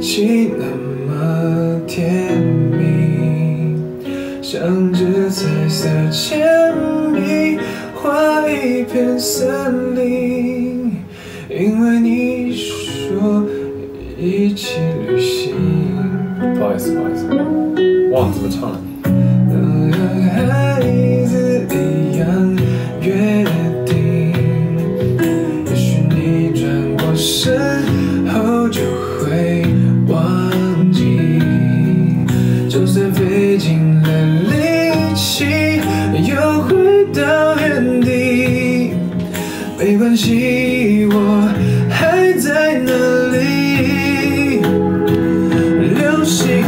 起那么甜蜜，像支彩色铅笔画一片森林，因为你说一起旅行。不好意思，不好意思，忘了怎么唱了。费尽了力气又回到原地，没关系，我还在那里。流星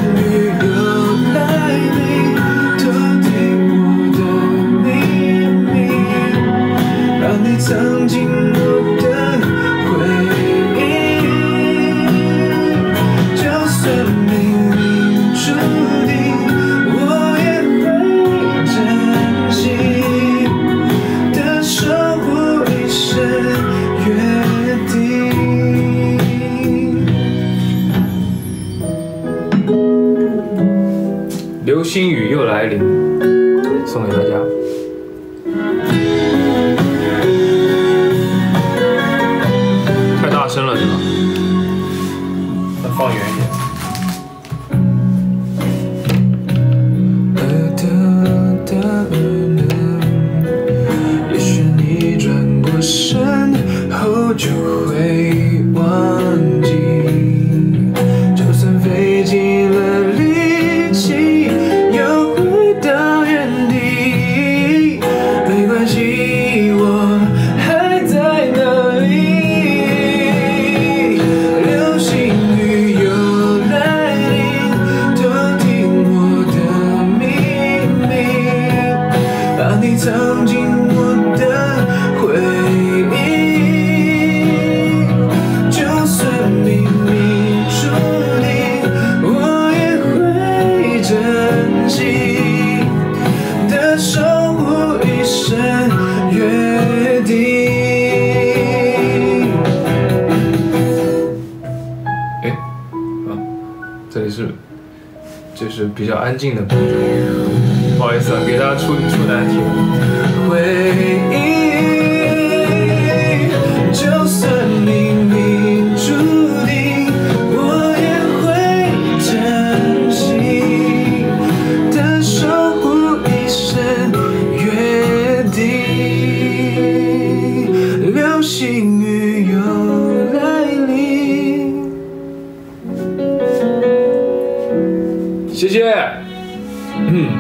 流星雨又来临，送给大家。太大声了，这个，再放远一点。也许你转过身后就会藏进我的回忆。就算命运注定，我也会珍惜的守护一生约定。哎，啊，这里是，就是比较安静的，不好意思啊，给大家出出难题了。回忆，就算冥冥注定，我也会珍惜的守护一生约定。流星雨又来临。谢谢。嗯。